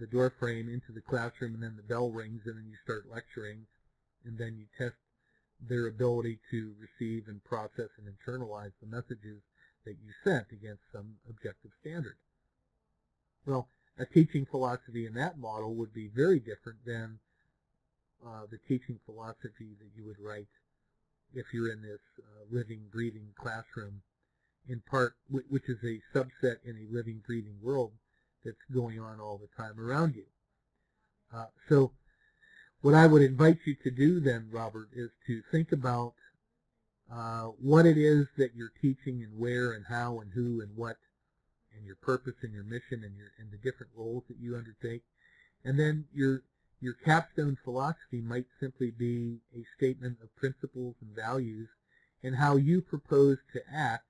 the door frame into the classroom and then the bell rings and then you start lecturing and then you test their ability to receive and process and internalize the messages that you sent against some objective standard. Well, a teaching philosophy in that model would be very different than uh, the teaching philosophy that you would write if you're in this uh, living, breathing classroom, in part, which is a subset in a living, breathing world that's going on all the time around you. Uh, so what I would invite you to do then, Robert, is to think about uh, what it is that you're teaching and where and how and who and what and your purpose and your mission and your and the different roles that you undertake. And then your your capstone philosophy might simply be a statement of principles and values and how you propose to act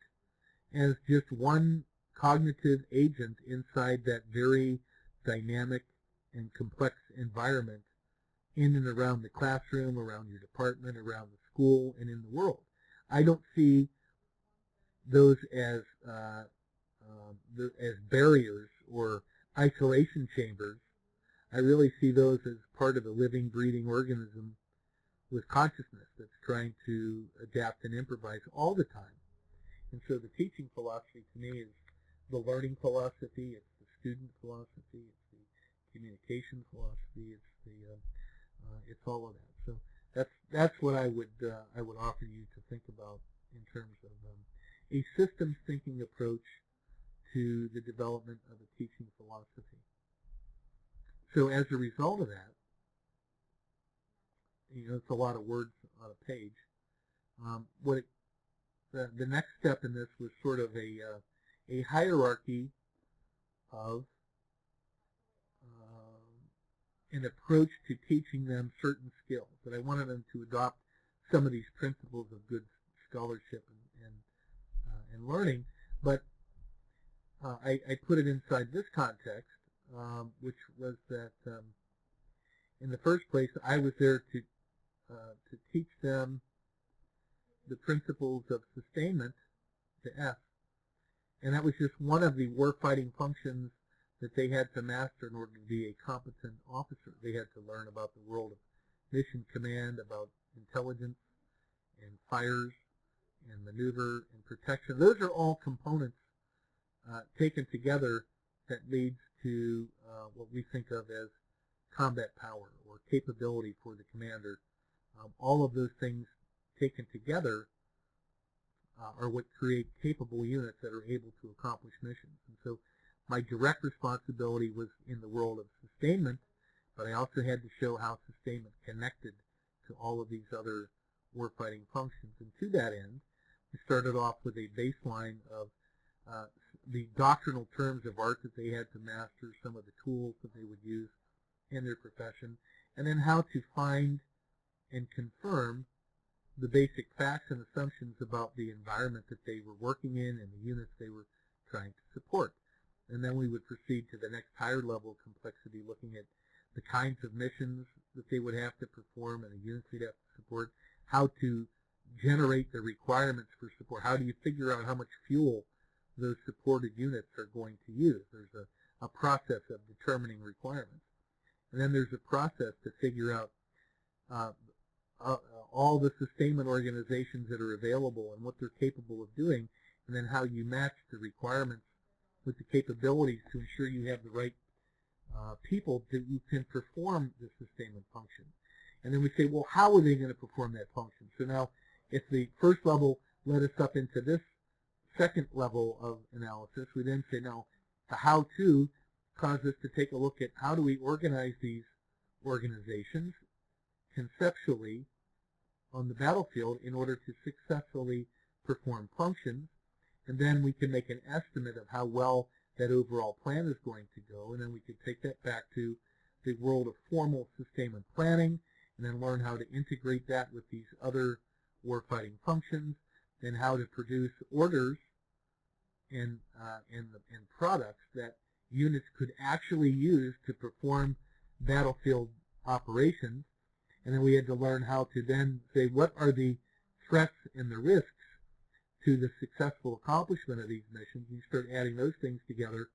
as just one cognitive agent inside that very dynamic and complex environment in and around the classroom, around your department, around the school, and in the world. I don't see those as uh, uh, as barriers or isolation chambers. I really see those as part of a living, breathing organism with consciousness that's trying to adapt and improvise all the time. And so the teaching philosophy to me is the learning philosophy, it's the student philosophy, it's the communication philosophy, it's the uh, uh, it's all of that. So that's that's what I would uh, I would offer you to think about in terms of um, a systems thinking approach to the development of a teaching philosophy. So as a result of that, you know, it's a lot of words on a page. Um, what it, the, the next step in this was sort of a uh, a hierarchy of an approach to teaching them certain skills. That I wanted them to adopt some of these principles of good scholarship and and, uh, and learning, but uh, I, I, put it inside this context, um, which was that um, in the first place I was there to uh, to teach them the principles of sustainment to F, and that was just one of the warfighting functions that they had to master in order to be a competent officer. They had to learn about the world of mission command, about intelligence and fires and maneuver and protection. Those are all components uh, taken together that leads to uh, what we think of as combat power or capability for the commander. Um, all of those things taken together uh, are what create capable units that are able to accomplish missions. And so my direct responsibility was in the world of sustainment, but I also had to show how sustainment connected to all of these other warfighting functions. And to that end, we started off with a baseline of uh, the doctrinal terms of art that they had to master, some of the tools that they would use in their profession, and then how to find and confirm the basic facts and assumptions about the environment that they were working in and the units they were trying to support. And then we would proceed to the next higher level of complexity, looking at the kinds of missions that they would have to perform and the units they'd have to support, how to generate the requirements for support. How do you figure out how much fuel those supported units are going to use? There's a, a process of determining requirements. And then there's a process to figure out uh, uh, all the sustainment organizations that are available and what they're capable of doing, and then how you match the requirements with the capabilities to ensure you have the right uh, people that you can perform the sustainment function. And then we say, well, how are they going to perform that function? So now, if the first level led us up into this second level of analysis, we then say, now, the how-to caused us to take a look at how do we organize these organizations conceptually on the battlefield in order to successfully perform functions. And then we can make an estimate of how well that overall plan is going to go. And then we can take that back to the world of formal sustainment planning and then learn how to integrate that with these other warfighting functions and how to produce orders and, uh, and, and products that units could actually use to perform battlefield operations and then we had to learn how to then say what are the threats and the risks to the successful accomplishment of these missions. You start adding those things together,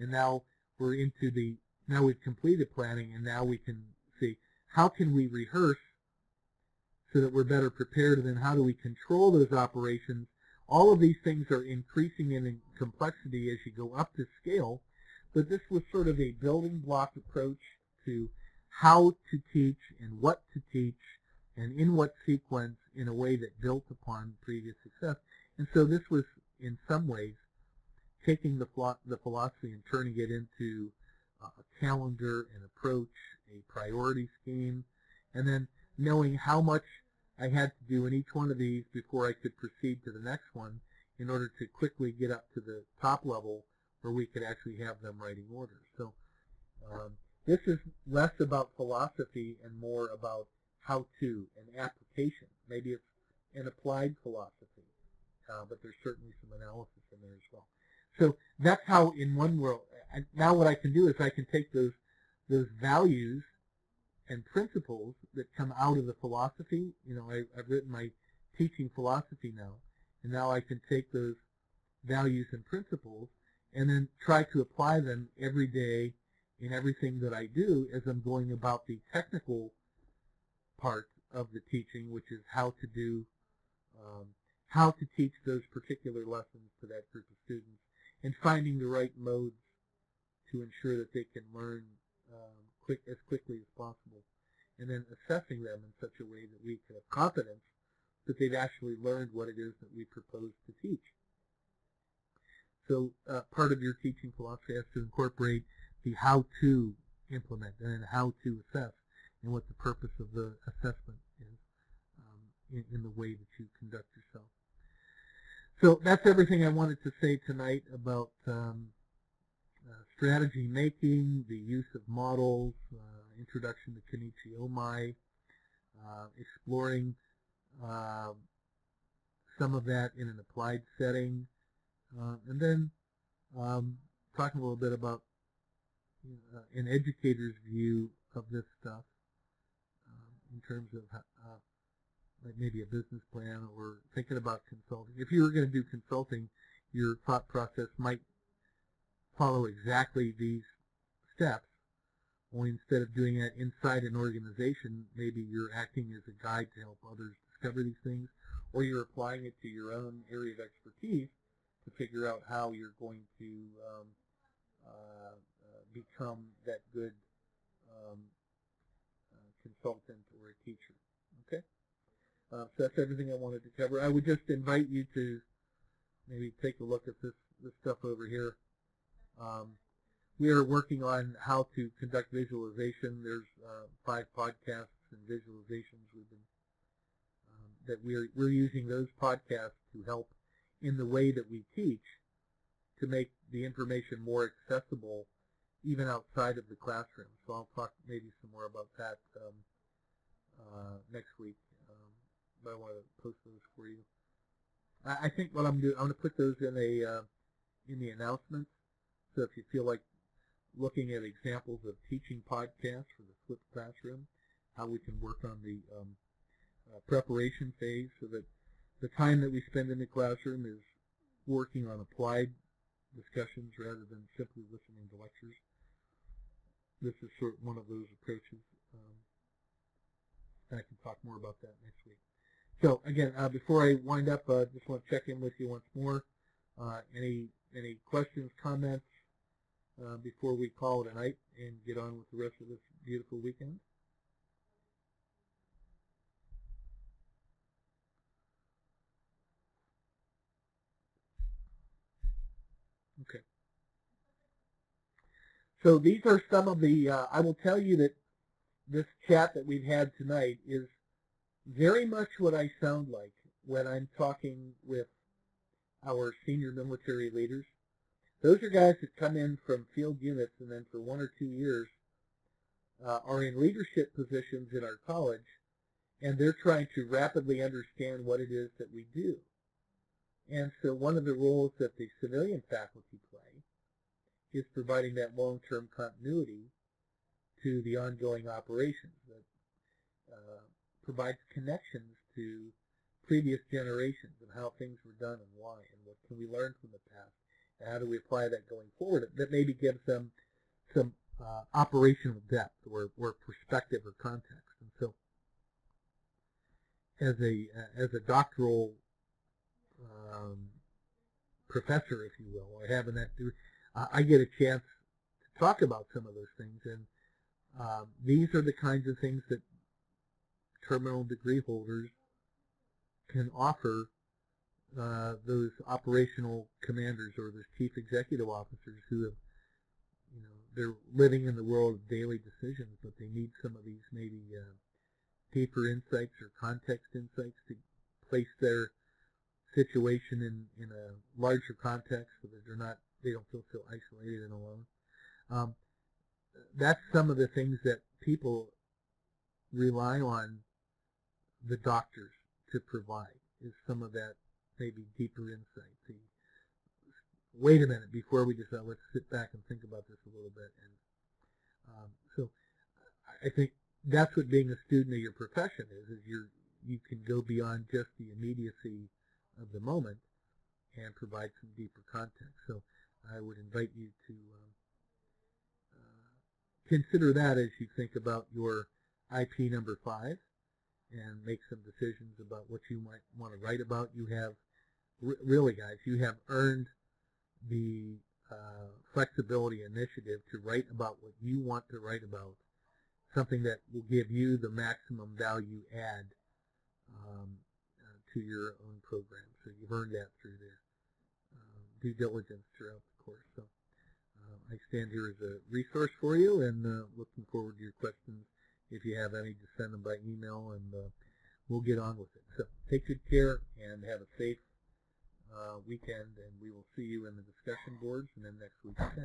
and now we're into the now we've completed planning, and now we can see how can we rehearse so that we're better prepared, and then how do we control those operations. All of these things are increasing in complexity as you go up the scale, but this was sort of a building block approach to how to teach and what to teach and in what sequence in a way that built upon previous success. And so this was, in some ways, taking the, the philosophy and turning it into a calendar, an approach, a priority scheme, and then knowing how much I had to do in each one of these before I could proceed to the next one in order to quickly get up to the top level where we could actually have them writing orders. So um, this is less about philosophy and more about how-to and application. Maybe it's an applied philosophy, uh, but there's certainly some analysis in there as well. So that's how in one world, now what I can do is I can take those, those values and principles that come out of the philosophy. You know, I, I've written my teaching philosophy now, and now I can take those values and principles and then try to apply them every day in everything that I do as I'm going about the technical part of the teaching, which is how to do, um, how to teach those particular lessons to that group of students, and finding the right modes to ensure that they can learn um, quick as quickly as possible, and then assessing them in such a way that we can have confidence that they've actually learned what it is that we propose to teach. So uh, part of your teaching philosophy has to incorporate the how to implement and how to assess and what the purpose of the assessment is um, in, in, the way that you conduct yourself. So that's everything I wanted to say tonight about um, strategy making, the use of models, uh, introduction to Kenichi Ohmae, uh, exploring uh, some of that in an applied setting, uh, and then um, talking a little bit about uh, an educator's view of this stuff um, in terms of uh, like maybe a business plan or thinking about consulting. If you were going to do consulting, your thought process might follow exactly these steps. Only instead of doing that inside an organization, maybe you're acting as a guide to help others discover these things, or you're applying it to your own area of expertise to figure out how you're going to um, uh, become that good um, uh, consultant or a teacher. Okay? Uh, so that's everything I wanted to cover. I would just invite you to maybe take a look at this, this stuff over here. Um, we are working on how to conduct visualization. There's uh, five podcasts and visualizations we've been um, that we're we're using those podcasts to help in the way that we teach to make the information more accessible even outside of the classroom. So I'll talk maybe some more about that um, uh, next week. Um, but I want to post those for you. I, I think what I'm doing, I'm going to put those in a uh, in the announcements. So if you feel like looking at examples of teaching podcasts for the flipped classroom, how we can work on the um, uh, preparation phase so that the time that we spend in the classroom is working on applied discussions rather than simply listening to lectures. This is sort of one of those approaches. Um, I can talk more about that next week. So again, uh, before I wind up, I uh, just want to check in with you once more. Uh, any any questions, comments uh, before we call it a night and get on with the rest of this beautiful weekend? Okay. So these are some of the, uh, I will tell you that this chat that we've had tonight is very much what I sound like when I'm talking with our senior military leaders. Those are guys that come in from field units and then for one or two years uh, are in leadership positions in our college and they're trying to rapidly understand what it is that we do. And so one of the roles that the civilian faculty play is providing that long-term continuity to the ongoing operations that uh, provides connections to previous generations and how things were done and why and what can we learn from the past how do we apply that going forward? That maybe gives them some uh, operational depth or, or perspective or context. And so as a uh, as a doctoral um, professor, if you will, or having that do, uh, I get a chance to talk about some of those things, and um, these are the kinds of things that terminal degree holders can offer uh, those operational commanders or those chief executive officers who have, you know, they're living in the world of daily decisions, but they need some of these maybe uh, deeper insights or context insights to place their situation in, in a larger context so that they're not, they don't feel so isolated and alone. Um, that's some of the things that people rely on the doctors to provide is some of that maybe deeper insight. Wait a minute before we decide. Let's sit back and think about this a little bit. And um, so I think that's what being a student of your profession is. Is you you can go beyond just the immediacy of the moment and provide some deeper context. So I would invite you to um, uh, consider that as you think about your IP number five and make some decisions about what you might want to write about. You have, really guys, you have earned the uh, flexibility initiative to write about what you want to write about, something that will give you the maximum value add um, to your own program. So you've earned that through the um, due diligence throughout the course. So uh, I stand here as a resource for you and uh, looking forward to your questions. If you have any, just send them by email and uh, we'll get on with it. So take good care and have a safe uh, Uh, weekend and we will see you in the discussion boards and then next week's 10.